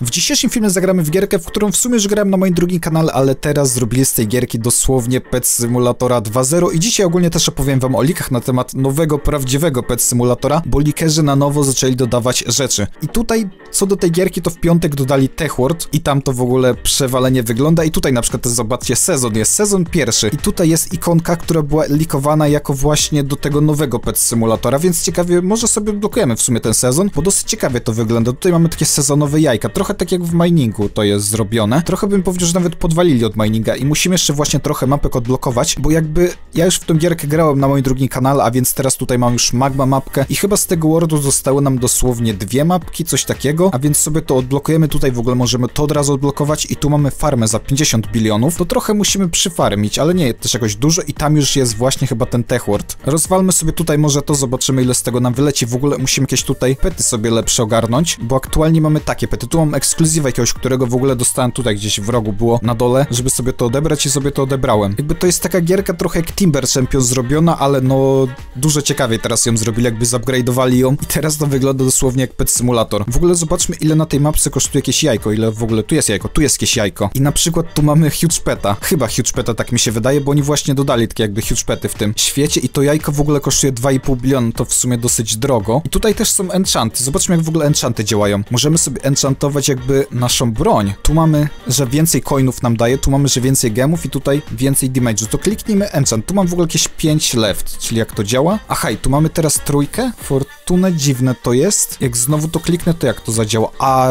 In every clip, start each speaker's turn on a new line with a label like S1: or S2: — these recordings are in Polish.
S1: W dzisiejszym filmie zagramy w gierkę, w którą w sumie już grałem na moim drugim kanale, ale teraz zrobili z tej gierki dosłownie Pet Simulatora 2.0 i dzisiaj ogólnie też opowiem wam o likach na temat nowego, prawdziwego Pet Simulatora, bo likerzy na nowo zaczęli dodawać rzeczy. I tutaj, co do tej gierki, to w piątek dodali Techword i tam to w ogóle przewalenie wygląda i tutaj na przykład też zobaczcie, sezon jest, sezon pierwszy i tutaj jest ikonka, która była likowana jako właśnie do tego nowego Pet Simulatora, więc ciekawie, może sobie blokujemy w sumie ten sezon, bo dosyć ciekawie to wygląda. Tutaj mamy takie sezonowe jajka, trochę tak jak w miningu to jest zrobione. Trochę bym powiedział, że nawet podwalili od mininga i musimy jeszcze właśnie trochę mapek odblokować, bo jakby ja już w tą gierkę grałem na moim drugim kanale, a więc teraz tutaj mam już magma mapkę i chyba z tego wordu zostały nam dosłownie dwie mapki, coś takiego, a więc sobie to odblokujemy tutaj, w ogóle możemy to od razu odblokować i tu mamy farmę za 50 bilionów, to trochę musimy przyfarmić, ale nie też jakoś dużo i tam już jest właśnie chyba ten tech word. Rozwalmy sobie tutaj może to, zobaczymy ile z tego nam wyleci, w ogóle musimy jakieś tutaj pety sobie lepsze ogarnąć, bo aktualnie mamy takie pety, tu ekskluzywa jakiegoś, którego w ogóle dostałem tutaj gdzieś w rogu było na dole, żeby sobie to odebrać i sobie to odebrałem. Jakby to jest taka gierka trochę jak Timber Champions zrobiona, ale no dużo ciekawiej teraz ją zrobili, jakby zupgrade'owali ją i teraz to wygląda dosłownie jak Pet Simulator. W ogóle zobaczmy ile na tej mapce kosztuje jakieś jajko, ile w ogóle tu jest jajko, tu jest jakieś jajko. I na przykład tu mamy Huge Peta, chyba Huge Peta tak mi się wydaje, bo oni właśnie dodali takie jakby Huge Pety w tym świecie i to jajko w ogóle kosztuje 2,5 biliona, to w sumie dosyć drogo. I tutaj też są enchanty, zobaczmy jak w ogóle enchanty działają. Możemy sobie enchantować jakby naszą broń. Tu mamy, że więcej coinów nam daje, tu mamy, że więcej gemów i tutaj więcej damage'u. To kliknijmy enchant. Tu mam w ogóle jakieś 5 left, czyli jak to działa. Aha, i tu mamy teraz trójkę. Fortunę dziwne to jest. Jak znowu to kliknę, to jak to zadziała? A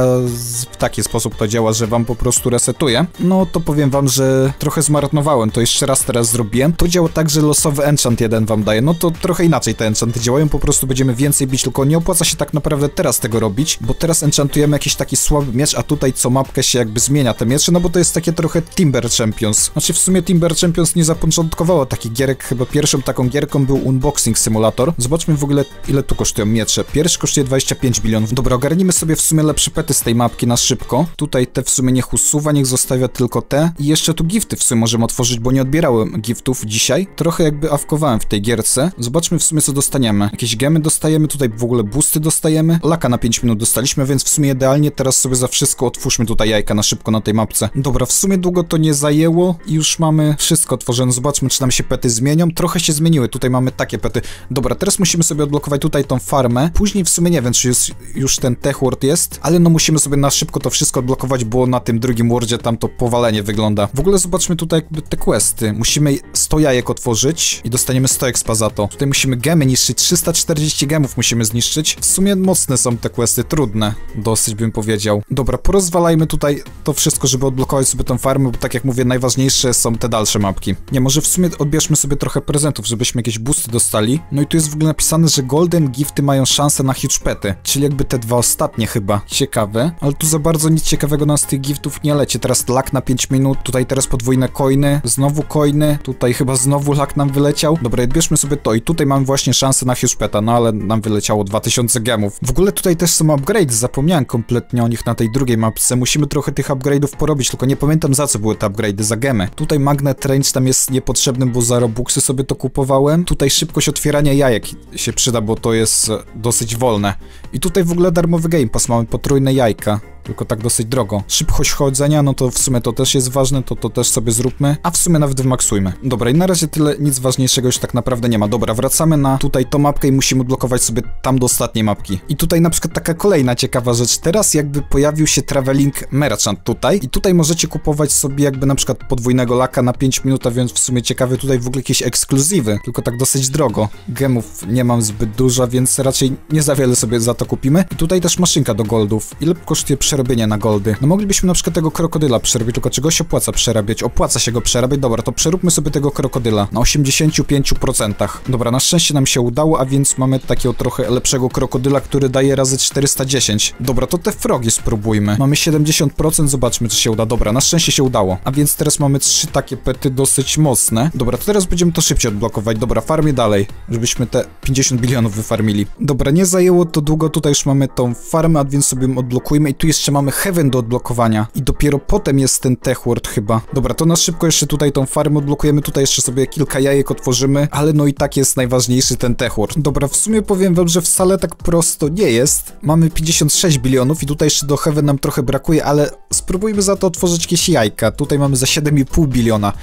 S1: w taki sposób to działa, że wam po prostu resetuje. No to powiem wam, że trochę zmarnowałem. To jeszcze raz teraz zrobiłem. To działa tak, że losowy enchant jeden wam daje. No to trochę inaczej te enchanty działają. Po prostu będziemy więcej bić, tylko nie opłaca się tak naprawdę teraz tego robić, bo teraz enchantujemy jakiś taki słaby miecz, a tutaj co mapkę się jakby zmienia te miecze, no bo to jest takie trochę Timber Champions. Znaczy w sumie Timber Champions nie zapoczątkowało takich gierek, chyba pierwszą taką gierką był Unboxing Simulator. Zobaczmy w ogóle ile tu kosztują miecze. Pierwszy kosztuje 25 bilionów. Dobra, ogarnijmy sobie w sumie lepsze pety z tej mapki na szybko. Tutaj te w sumie niech usuwa, niech zostawia tylko te. I jeszcze tu gifty w sumie możemy otworzyć, bo nie odbierałem giftów dzisiaj. Trochę jakby awkowałem w tej gierce. Zobaczmy w sumie co dostaniemy. Jakieś gemy dostajemy, tutaj w ogóle boosty dostajemy. Laka na 5 minut dostaliśmy, więc w sumie idealnie teraz sobie za wszystko otwórzmy tutaj jajka na szybko na tej mapce. Dobra, w sumie długo to nie zajęło i już mamy wszystko otworzone. Zobaczmy, czy nam się pety zmienią. Trochę się zmieniły, tutaj mamy takie pety. Dobra, teraz musimy sobie odblokować tutaj tą farmę. Później w sumie nie wiem, czy już, już ten tech word jest, ale no musimy sobie na szybko to wszystko odblokować, bo na tym drugim wordzie tam to powalenie wygląda. W ogóle zobaczmy tutaj jakby te questy. Musimy 100 jajek otworzyć i dostaniemy 100 expa za to. Tutaj musimy gemy niszczyć, 340 gemów musimy zniszczyć. W sumie mocne są te questy, trudne. Dosyć bym powiedział. Dobra, porozwalajmy tutaj to wszystko, żeby odblokować sobie tą farmę, bo tak jak mówię, najważniejsze są te dalsze mapki. Nie, może w sumie odbierzmy sobie trochę prezentów, żebyśmy jakieś boosty dostali. No i tu jest w ogóle napisane, że golden gifty mają szansę na huge pety, czyli jakby te dwa ostatnie chyba. Ciekawe, ale tu za bardzo nic ciekawego nam z tych giftów nie leci. Teraz lak na 5 minut, tutaj teraz podwójne coiny, znowu coiny, tutaj chyba znowu lak nam wyleciał. Dobra, odbierzmy sobie to i tutaj mamy właśnie szansę na huge peta, no ale nam wyleciało 2000 gemów. W ogóle tutaj też są upgrades, zapomniałem kompletnie o nich na tej drugiej mapce. Musimy trochę tych upgrade'ów porobić, tylko nie pamiętam za co były te upgrade'y, za gemy. Tutaj magnet range tam jest niepotrzebny, bo za robuxy sobie to kupowałem. Tutaj szybkość otwierania jajek się przyda, bo to jest dosyć wolne. I tutaj w ogóle darmowy game pass, mamy potrójne jajka tylko tak dosyć drogo. Szybkość chodzenia, no to w sumie to też jest ważne, to to też sobie zróbmy, a w sumie nawet wymaksujmy. Dobra, i na razie tyle, nic ważniejszego już tak naprawdę nie ma. Dobra, wracamy na tutaj tą mapkę i musimy odblokować sobie tam do ostatniej mapki. I tutaj na przykład taka kolejna ciekawa rzecz, teraz jakby pojawił się Traveling Merchant tutaj i tutaj możecie kupować sobie jakby na przykład podwójnego laka na 5 minut, a więc w sumie ciekawe tutaj w ogóle jakieś ekskluzywy, tylko tak dosyć drogo. Gemów nie mam zbyt dużo, więc raczej nie za wiele sobie za to kupimy. I tutaj też maszynka do goldów. Ile kosztuje przerobienie na goldy. No moglibyśmy na przykład tego krokodyla przerobić, tylko czego się opłaca przerabiać? Opłaca się go przerabiać, dobra, to przeróbmy sobie tego krokodyla na 85%. Dobra, na szczęście nam się udało, a więc mamy takiego trochę lepszego krokodyla, który daje razy 410. Dobra, to te frogi spróbujmy. Mamy 70%, zobaczmy czy się uda. Dobra, na szczęście się udało. A więc teraz mamy trzy takie pety dosyć mocne. Dobra, to teraz będziemy to szybciej odblokować. Dobra, farmię dalej, żebyśmy te 50 bilionów wyfarmili. Dobra, nie zajęło to długo, tutaj już mamy tą farmę, a więc sobie odblokujmy i tu jest jeszcze mamy Heaven do odblokowania i dopiero potem jest ten Tech World chyba. Dobra, to na szybko jeszcze tutaj tą farmę odblokujemy, tutaj jeszcze sobie kilka jajek otworzymy, ale no i tak jest najważniejszy ten Tech World. Dobra, w sumie powiem wam, że wcale tak prosto nie jest. Mamy 56 bilionów i tutaj jeszcze do Heaven nam trochę brakuje, ale spróbujmy za to otworzyć jakieś jajka. Tutaj mamy za 7,5 biliona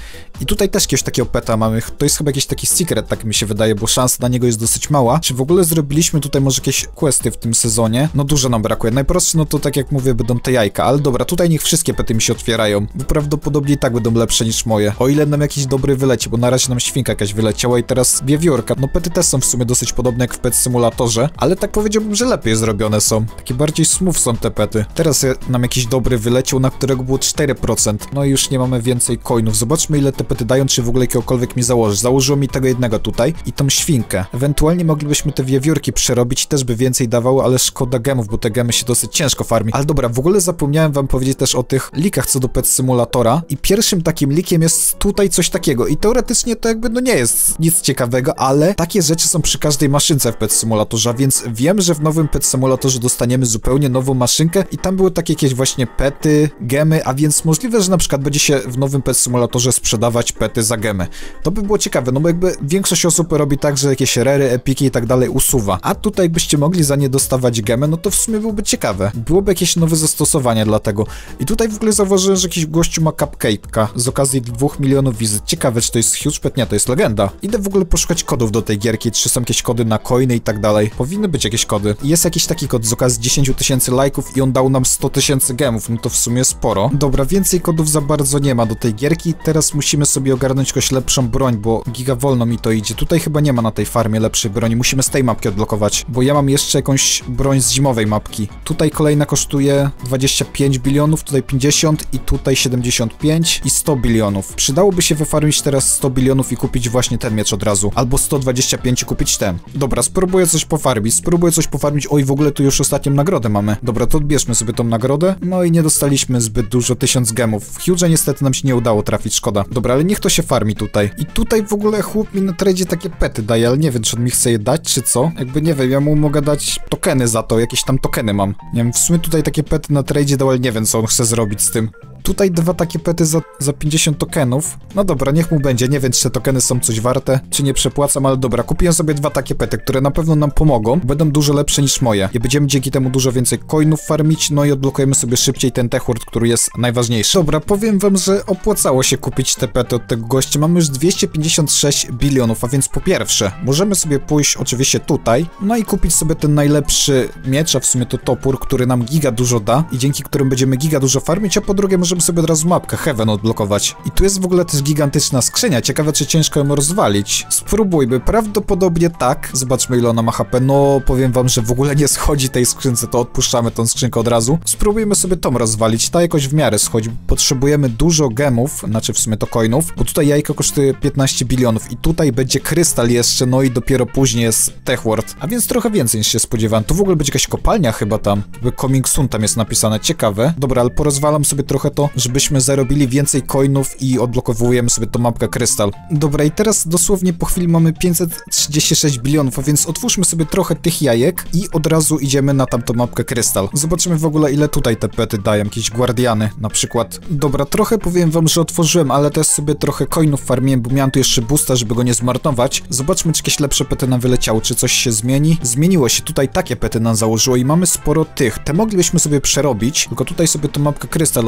S1: i tutaj też jakiegoś takiego peta mamy. To jest chyba jakiś taki secret, tak mi się wydaje, bo szansa na niego jest dosyć mała. Czy w ogóle zrobiliśmy tutaj może jakieś questy w tym sezonie? No dużo nam brakuje. Najprostsze, no to tak jak mówię, będą te jajka, ale dobra, tutaj niech wszystkie pety mi się otwierają, bo prawdopodobnie i tak będą lepsze niż moje. O ile nam jakiś dobry wyleci, bo na razie nam świnka jakaś wyleciała i teraz wiewiórka. No pety też są w sumie dosyć podobne jak w Pet Simulatorze, ale tak powiedziałbym, że lepiej zrobione są. Takie bardziej smooth są te pety. Teraz nam jakiś dobry wyleciał, na którego było 4%. No i już nie mamy więcej coinów. Zobaczmy ile te pety dają, czy w ogóle jakiegokolwiek mi założy. Założyło mi tego jednego tutaj i tą świnkę. Ewentualnie moglibyśmy te wiewiórki przerobić, też by więcej dawało, ale szkoda gemów, bo te gemy się dosyć ciężko farmi. Ale dobra, w ogóle zapomniałem wam powiedzieć też o tych likach co do Pet Simulatora i pierwszym takim likiem jest tutaj coś takiego i teoretycznie to jakby no nie jest nic ciekawego, ale takie rzeczy są przy każdej maszynce w Pet Simulatorze, więc wiem, że w nowym Pet Simulatorze dostaniemy zupełnie nową maszynkę i tam były takie jakieś właśnie pety, gemy, a więc możliwe, że na przykład będzie się w nowym Pet Simulatorze sprzedawać pety za gemy. To by było ciekawe, no bo jakby większość osób robi tak, że jakieś rery, epiki i tak dalej usuwa, a tutaj byście mogli za nie dostawać gemy, no to w sumie byłoby ciekawe. Byłoby jakieś nowe zastosowanie dla tego. I tutaj w ogóle zauważyłem, że jakiś gościu ma cupcake'a z okazji 2 milionów wizyt. Ciekawe, czy to jest huge pet? Nie, to jest legenda. Idę w ogóle poszukać kodów do tej gierki, czy są jakieś kody na coiny i tak dalej. Powinny być jakieś kody. Jest jakiś taki kod z okazji 10 tysięcy lajków i on dał nam 100 tysięcy gemów, no to w sumie sporo. Dobra, więcej kodów za bardzo nie ma do tej gierki. Teraz musimy sobie ogarnąć jakąś lepszą broń, bo giga wolno mi to idzie. Tutaj chyba nie ma na tej farmie lepszej broni. Musimy z tej mapki odblokować, bo ja mam jeszcze jakąś broń z zimowej mapki. Tutaj kolejna kosztuje 25 bilionów, tutaj 50 i tutaj 75 i 100 bilionów. Przydałoby się wyfarmić teraz 100 bilionów i kupić właśnie ten miecz od razu. Albo 125 i kupić ten. Dobra, spróbuję coś pofarmić, spróbuję coś pofarmić. Oj, w ogóle tu już ostatnią nagrodę mamy. Dobra, to odbierzmy sobie tą nagrodę. No i nie dostaliśmy zbyt dużo, 1000 gemów. W Huge niestety nam się nie udało trafić, szkoda. Dobra, ale niech to się farmi tutaj. I tutaj w ogóle chłop mi na tradzie takie pety daje, ale nie wiem, czy on mi chce je dać, czy co. Jakby nie wiem, ja mu mogę dać tokeny za to, jakieś tam tokeny mam. Nie wiem, w sumie tutaj takie pety na tradzie dał, ale nie wiem, co on chce zrobić z tym. Tutaj dwa takie pety za, za 50 tokenów. No dobra, niech mu będzie. Nie wiem, czy te tokeny są coś warte, czy nie przepłacam, ale dobra, kupiłem sobie dwa takie pety, które na pewno nam pomogą. Będą dużo lepsze niż moje. I będziemy dzięki temu dużo więcej coinów farmić, no i odblokujemy sobie szybciej ten techword, który jest najważniejszy. Dobra, powiem wam, że opłacało się kupić te pety od tego gościa. Mamy już 256 bilionów, a więc po pierwsze, możemy sobie pójść oczywiście tutaj, no i kupić sobie ten najlepszy miecz, a w sumie to topór, który nam giga dużo da i dzięki którym będziemy giga dużo farmić, a po drugie możemy sobie od razu mapkę Heaven odblokować. I tu jest w ogóle też gigantyczna skrzynia, ciekawe czy ciężko ją rozwalić. Spróbujmy, prawdopodobnie tak. Zobaczmy ile ona ma HP, no powiem wam, że w ogóle nie schodzi tej skrzynce, to odpuszczamy tą skrzynkę od razu. Spróbujmy sobie tą rozwalić, ta jakoś w miarę schodzi. Potrzebujemy dużo gemów, znaczy w sumie to coinów, bo tutaj jajko kosztuje 15 bilionów i tutaj będzie krystal jeszcze, no i dopiero później jest Techword, a więc trochę więcej niż się spodziewałem. Tu w ogóle będzie jakaś kopalnia chyba tam, coming soon tam jest napisane, ciekawe. Dobra, ale porozwalam sobie trochę to, żebyśmy zarobili więcej coinów i odblokowujemy sobie tą mapkę krystal. Dobra, i teraz dosłownie po chwili mamy 536 bilionów, a więc otwórzmy sobie trochę tych jajek i od razu idziemy na tamtą mapkę krystal. Zobaczymy w ogóle ile tutaj te pety dają, jakieś guardiany na przykład. Dobra, trochę powiem wam, że otworzyłem, ale też sobie trochę coinów farmiłem, bo miałem tu jeszcze boosta, żeby go nie zmarnować. Zobaczmy, czy jakieś lepsze pety nam wyleciały, czy coś się zmieni. Zmieniło się, tutaj takie pety nam założyło i mamy sporo tych. Te moglibyśmy sobie przerobić, tylko tutaj sobie tą mapkę krystal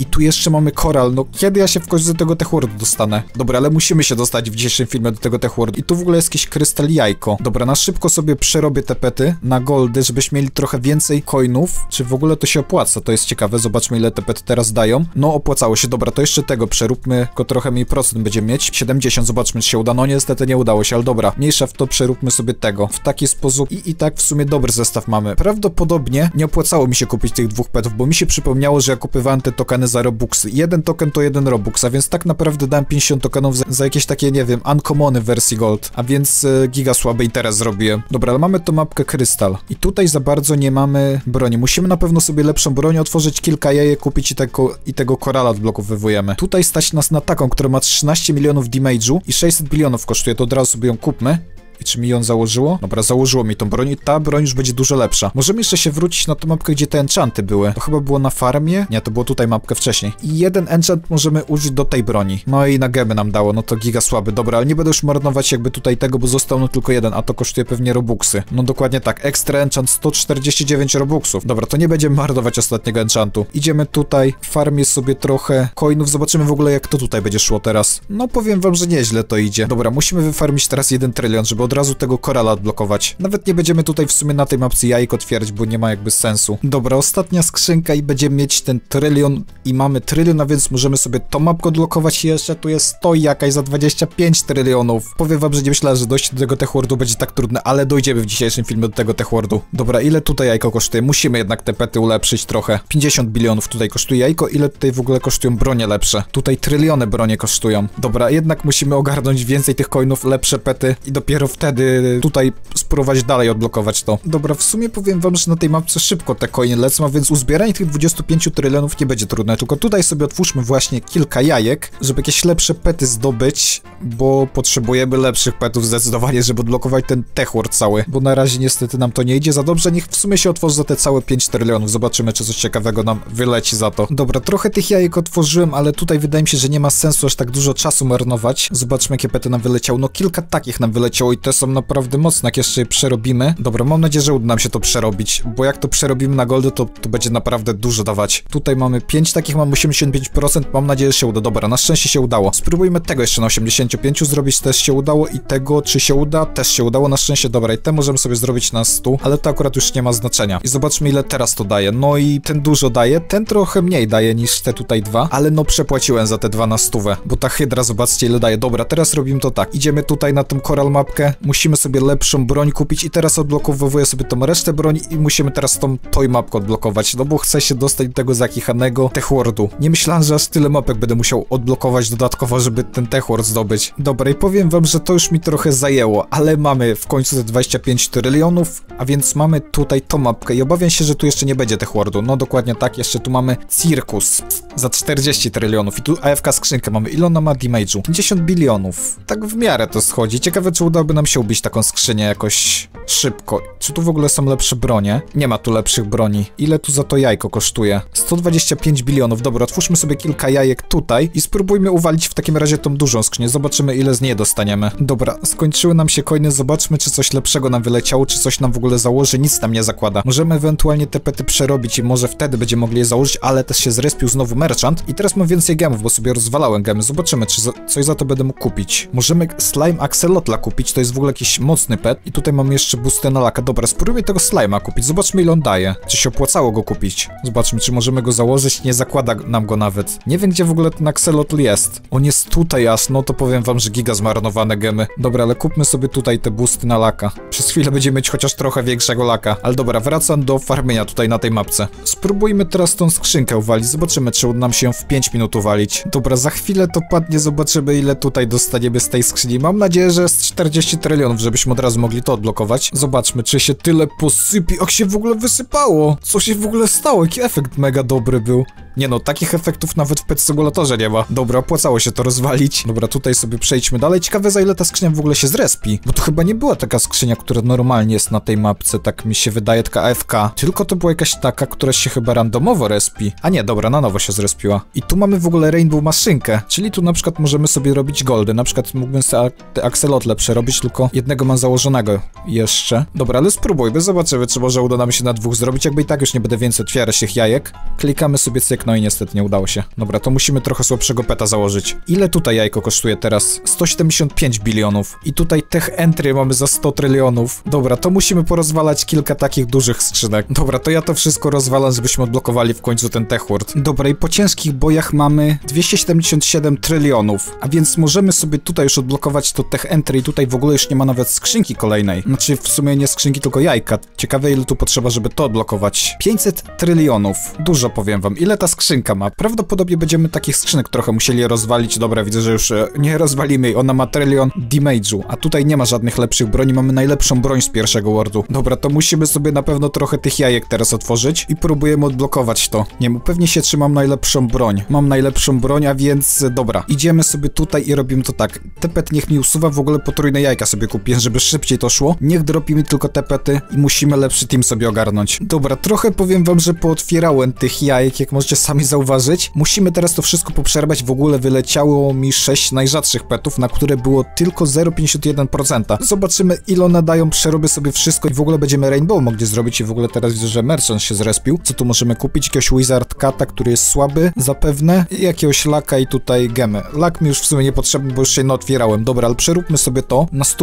S1: I tu jeszcze mamy koral, no kiedy ja się w końcu do tego techwordu dostanę? Dobra, ale musimy się dostać w dzisiejszym filmie do tego techwordu. I tu w ogóle jest jakieś krystal jajko. Dobra, na szybko sobie przerobię te pety na goldy, żebyśmy mieli trochę więcej coinów. Czy w ogóle to się opłaca? To jest ciekawe, zobaczmy ile te pety teraz dają. No opłacało się, dobra, to jeszcze tego przeróbmy, tylko trochę mniej procent będziemy mieć. 70, zobaczmy czy się uda. No niestety nie udało się, ale dobra, mniejsza w to przeróbmy sobie tego. W taki sposób i, i tak w sumie dobry zestaw mamy. Prawdopodobnie nie opłacało mi się kupić tych dwóch petów, bo mi się przypomniało, że ja kupowałem te tokeny za Robuxy. Jeden token to jeden Robux, a więc tak naprawdę dałem 50 tokenów za, za jakieś takie, nie wiem, uncommony w wersji Gold, a więc e, giga słaby interes zrobiłem. Dobra, ale mamy tu mapkę Krystal i tutaj za bardzo nie mamy broni. Musimy na pewno sobie lepszą broń otworzyć kilka jajek, kupić i tego, i tego korala odblokowujemy. Tutaj stać nas na taką, która ma 13 milionów damage'u i 600 bilionów kosztuje, to od razu sobie ją kupmy. I czy mi ją założyło? Dobra, założyło mi tą broń i ta broń już będzie dużo lepsza. Możemy jeszcze się wrócić na tą mapkę, gdzie te enchanty były. To chyba było na farmie? Nie, to było tutaj mapkę wcześniej. I jeden enchant możemy użyć do tej broni. No i na gemy nam dało, no to giga słaby. Dobra, ale nie będę już marnować jakby tutaj tego, bo został no tylko jeden, a to kosztuje pewnie robuxy. No dokładnie tak, extra enchant 149 robuxów. Dobra, to nie będziemy marnować ostatniego enchantu. Idziemy tutaj, farmię sobie trochę coinów, zobaczymy w ogóle jak to tutaj będzie szło teraz. No powiem wam, że nieźle to idzie. Dobra, musimy wyfarmić teraz jeden trylion, żeby od razu tego korala odblokować. Nawet nie będziemy tutaj w sumie na tej mapce jajek otwierać, bo nie ma jakby sensu. Dobra, ostatnia skrzynka i będziemy mieć ten trylion i mamy trylion, a więc możemy sobie tą mapkę odblokować i jeszcze tu jest to jakaś za 25 trylionów. Powiem wam, że nie myślałem, że dojść do tego techwordu będzie tak trudne, ale dojdziemy w dzisiejszym filmie do tego techwordu. Dobra, ile tutaj jajko kosztuje? Musimy jednak te pety ulepszyć trochę. 50 bilionów tutaj kosztuje jajko, ile tutaj w ogóle kosztują bronie lepsze? Tutaj tryliony bronie kosztują. Dobra, jednak musimy ogarnąć więcej tych coinów, lepsze pety i dopiero wtedy tutaj spróbować dalej odblokować to. Dobra, w sumie powiem wam, że na tej mapce szybko te coiny lecą, a więc uzbieranie tych 25 trylionów nie będzie trudne, tylko tutaj sobie otwórzmy właśnie kilka jajek, żeby jakieś lepsze pety zdobyć, bo potrzebujemy lepszych petów zdecydowanie, żeby odblokować ten techword cały, bo na razie niestety nam to nie idzie za dobrze, niech w sumie się otworzy za te całe 5 trylionów, zobaczymy czy coś ciekawego nam wyleci za to. Dobra, trochę tych jajek otworzyłem, ale tutaj wydaje mi się, że nie ma sensu aż tak dużo czasu marnować. Zobaczmy jakie pety nam wyleciało, no kilka takich nam wyleciało i te są naprawdę mocne, jak jeszcze je przerobimy. Dobra, mam nadzieję, że uda nam się to przerobić, bo jak to przerobimy na goldy, to, to będzie naprawdę dużo dawać. Tutaj mamy 5 takich, mam 85%, mam nadzieję, że się uda. Dobra, na szczęście się udało. Spróbujmy tego jeszcze na 85 zrobić, też się udało i tego, czy się uda, też się udało, na szczęście. Dobra, i te możemy sobie zrobić na 100, ale to akurat już nie ma znaczenia. I zobaczmy, ile teraz to daje. No i ten dużo daje, ten trochę mniej daje niż te tutaj dwa, ale no przepłaciłem za te dwa na stówę, bo ta hydra, zobaczcie, ile daje. Dobra, teraz robimy to tak. Idziemy tutaj na tą koral mapkę, musimy sobie lepszą broń kupić i teraz odblokowuję sobie tą resztę broni i musimy teraz tą toy mapkę odblokować, no bo chcę się dostać do tego zakichanego techwordu. Nie myślałem, że aż tyle mapek będę musiał odblokować dodatkowo, żeby ten techword zdobyć. Dobra, i powiem wam, że to już mi trochę zajęło, ale mamy w końcu te 25 trylionów, a więc mamy tutaj tą mapkę i obawiam się, że tu jeszcze nie będzie techwordu. No dokładnie tak, jeszcze tu mamy cirkus za 40 trylionów i tu AFK skrzynkę mamy. Ile ona ma damage'u? 50 bilionów. Tak w miarę to schodzi. Ciekawe, czy udałoby nam się ubić taką skrzynię jakoś szybko. Czy tu w ogóle są lepsze bronie? Nie ma tu lepszych broni. Ile tu za to jajko kosztuje? 125 bilionów. Dobra, otwórzmy sobie kilka jajek tutaj i spróbujmy uwalić w takim razie tą dużą skrzynię. Zobaczymy, ile z niej dostaniemy. Dobra, skończyły nam się coiny. Zobaczmy, czy coś lepszego nam wyleciało, czy coś nam w ogóle założy. Nic nam nie zakłada. Możemy ewentualnie te pety przerobić i może wtedy będziemy mogli je założyć, ale też się zrespił znowu merchant i teraz mam więcej gemów, bo sobie rozwalałem gemy. Zobaczymy, czy za, coś za to będę mógł kupić. Możemy slime axolotla kupić, to jest w ogóle jakiś mocny pet i tutaj mam jeszcze boostę na laka. Dobra, spróbuję tego slime'a kupić. Zobaczmy, ile on daje. Czy się opłacało go kupić? Zobaczmy, czy możemy go założyć. Nie zakłada nam go nawet. Nie wiem, gdzie w ogóle ten axolotl jest. On jest tutaj aż, no to powiem wam, że giga zmarnowane gemy. Dobra, ale kupmy sobie tutaj te boosty na laka. Przez chwilę będziemy mieć chociaż trochę większego laka. Ale dobra, wracam do farmienia tutaj na tej mapce. Spróbujmy teraz tą skrzynkę uwalić. Zobaczymy, czy uda nam się ją w 5 minut uwalić. Dobra, za chwilę to padnie, zobaczymy, ile tutaj dostaniemy z tej skrzyni. Mam nadzieję, że jest 40 trylionów, żebyśmy od razu mogli to odblokować. Zobaczmy, czy się tyle posypi. Jak się w ogóle wysypało? Co się w ogóle stało? Jaki efekt mega dobry był. Nie no, takich efektów nawet w Pet Simulatorze nie ma. Dobra, opłacało się to rozwalić. Dobra, tutaj sobie przejdźmy dalej. Ciekawe za ile ta skrzynia w ogóle się zrespi. Bo to chyba nie była taka skrzynia, która normalnie jest na tej mapce, tak mi się wydaje, taka AFK. Tylko to była jakaś taka, która się chyba randomowo respi. A nie, dobra, na nowo się zrespiła. I tu mamy w ogóle Rainbow Maszynkę, czyli tu na przykład możemy sobie robić goldy. Na przykład mógłbym sobie te axelotle przerobić, tylko jednego mam założonego jeszcze. Dobra, ale spróbujmy, zobaczymy, czy może uda nam się na dwóch zrobić. Jakby i tak już nie będę więcej otwierać tych jajek. Klikamy sobie cyk, no i niestety nie udało się. Dobra, to musimy trochę słabszego peta założyć. Ile tutaj jajko kosztuje teraz? 175 bilionów. I tutaj tech entry mamy za 100 trylionów. Dobra, to musimy porozwalać kilka takich dużych skrzynek. Dobra, to ja to wszystko rozwalam, żebyśmy odblokowali w końcu ten tech word. Dobra, i po ciężkich bojach mamy 277 trylionów. A więc możemy sobie tutaj już odblokować to tech entry i tutaj w ogóle nie ma nawet skrzynki kolejnej. Znaczy w sumie nie skrzynki, tylko jajka. Ciekawe ile tu potrzeba, żeby to odblokować. 500 trylionów. Dużo powiem wam. Ile ta skrzynka ma. Prawdopodobnie będziemy takich skrzynek trochę musieli rozwalić. Dobra, widzę, że już e, nie rozwalimy jej. Ona ma trylion damage'u, a tutaj nie ma żadnych lepszych broni. Mamy najlepszą broń z pierwszego wordu. Dobra, to musimy sobie na pewno trochę tych jajek teraz otworzyć i próbujemy odblokować to. Nie wiem, pewnie się trzymam najlepszą broń. Mam najlepszą broń, a więc e, dobra. Idziemy sobie tutaj i robimy to tak. Tepet niech mi usuwa, w ogóle potrójne jajka sobie kupię, żeby szybciej to szło. Niech dropi mi tylko tepety i musimy lepszy team sobie ogarnąć. Dobra, trochę powiem wam, że pootwierałem tych jajek, jak możecie sami zauważyć. Musimy teraz to wszystko poprzerwać. W ogóle wyleciało mi 6 najrzadszych petów, na które było tylko 0,51%. Zobaczymy, ile one dają. Przerobię sobie wszystko i w ogóle będziemy Rainbow mogli zrobić i w ogóle teraz widzę, że Merchant się zrespił. Co tu możemy kupić? Jakiegoś Wizard Kata, który jest słaby, zapewne. I jakiegoś laka i tutaj gemy. Lak mi już w sumie niepotrzebny, bo już się nie otwierałem. Dobra, ale przeróbmy sobie to na 100%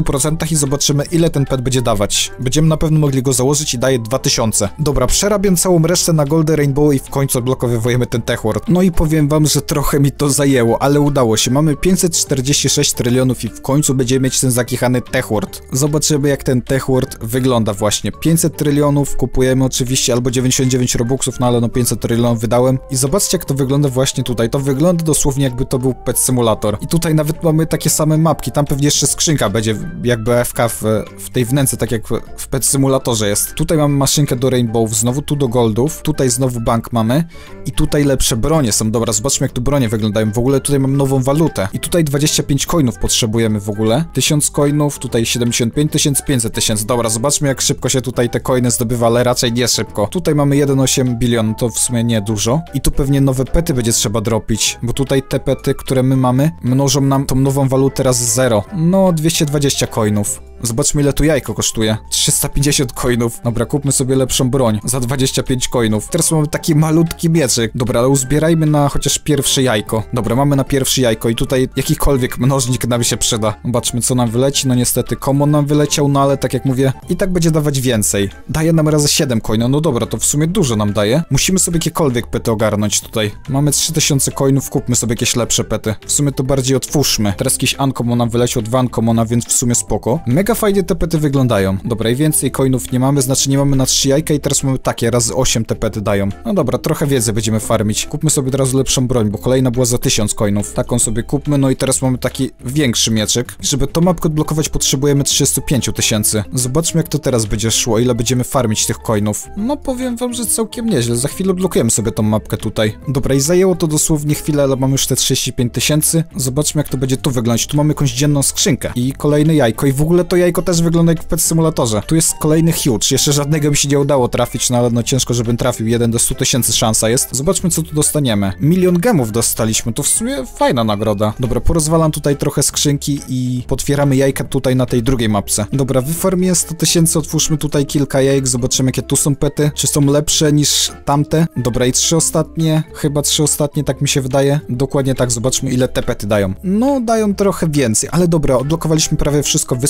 S1: i zobaczymy, ile ten pet będzie dawać. Będziemy na pewno mogli go założyć i daje 2000. Dobra, przerabiam całą resztę na Golden Rainbow i w końcu odblokowujemy ten Techword. No i powiem wam, że trochę mi to zajęło, ale udało się. Mamy 546 trylionów i w końcu będziemy mieć ten zakichany Techword. Zobaczymy, jak ten Techword wygląda właśnie. 500 trylionów kupujemy oczywiście, albo 99 robuxów, no ale no 500 trylionów wydałem. I zobaczcie, jak to wygląda właśnie tutaj. To wygląda dosłownie jakby to był Pet Simulator. I tutaj nawet mamy takie same mapki. Tam pewnie jeszcze skrzynka będzie jakby FK w, w tej wnęce, tak jak w Pet Simulatorze jest. Tutaj mamy maszynkę do Rainbow, znowu tu do Goldów, tutaj znowu bank mamy i tutaj lepsze bronie są. Dobra, zobaczmy jak tu bronie wyglądają. W ogóle tutaj mam nową walutę i tutaj 25 coinów potrzebujemy w ogóle. 1000 coinów, tutaj 75 tysięcy, 500 tysięcy. Dobra, zobaczmy jak szybko się tutaj te coiny zdobywa, ale raczej nie szybko. Tutaj mamy 1,8 bilion, to w sumie nie dużo. I tu pewnie nowe pety będzie trzeba dropić, bo tutaj te pety, które my mamy, mnożą nam tą nową walutę raz 0. No, 220 coinów. Zobaczmy ile tu jajko kosztuje. 350 coinów. Dobra, kupmy sobie lepszą broń. Za 25 coinów. Teraz mamy taki malutki mieczyk. Dobra, ale uzbierajmy na chociaż pierwsze jajko. Dobra, mamy na pierwsze jajko i tutaj jakikolwiek mnożnik nam się przyda. Zobaczmy co nam wyleci. No niestety common nam wyleciał, no ale tak jak mówię, i tak będzie dawać więcej. Daje nam razy 7 coinów. No dobra, to w sumie dużo nam daje. Musimy sobie jakiekolwiek pety ogarnąć tutaj. Mamy 3000 coinów, kupmy sobie jakieś lepsze pety. W sumie to bardziej otwórzmy. Teraz jakiś uncommon nam wyleciał, dwa uncommona, więc w sumie spoko. Mega fajnie te pety wyglądają. Dobra, i więcej coinów nie mamy, znaczy nie mamy na 3 jajka i teraz mamy takie, razy 8 te pety dają. No dobra, trochę wiedzy będziemy farmić. Kupmy sobie teraz lepszą broń, bo kolejna była za 1000 coinów. Taką sobie kupmy, no i teraz mamy taki większy mieczyk. Żeby tą mapkę odblokować potrzebujemy 35 tysięcy. Zobaczmy jak to teraz będzie szło, ile będziemy farmić tych coinów. No powiem wam, że całkiem nieźle. Za chwilę odblokujemy sobie tą mapkę tutaj. Dobra, i zajęło to dosłownie chwilę, ale mamy już te 35 tysięcy. Zobaczmy jak to będzie tu wyglądać. Tu mamy jakąś dzienną skrzynkę i kolejne jajko i w ogóle to jajko też wygląda jak w Pet Simulatorze. Tu jest kolejny huge, jeszcze żadnego mi się nie udało trafić, no ale no ciężko, żebym trafił, 1 do 100 tysięcy szansa jest. Zobaczmy co tu dostaniemy. Milion gemów dostaliśmy, to w sumie fajna nagroda. Dobra, porozwalam tutaj trochę skrzynki i potwieramy jajka tutaj na tej drugiej mapce. Dobra, wyfarmię 100 tysięcy, otwórzmy tutaj kilka jajek, zobaczymy jakie tu są pety, czy są lepsze niż tamte. Dobra, i trzy ostatnie, chyba trzy ostatnie, tak mi się wydaje. Dokładnie tak, zobaczmy ile te pety dają. No, dają trochę więcej, ale dobra, odblokowaliśmy prawie wszystko, wy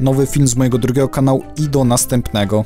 S1: nowy film z mojego drugiego kanału i do następnego.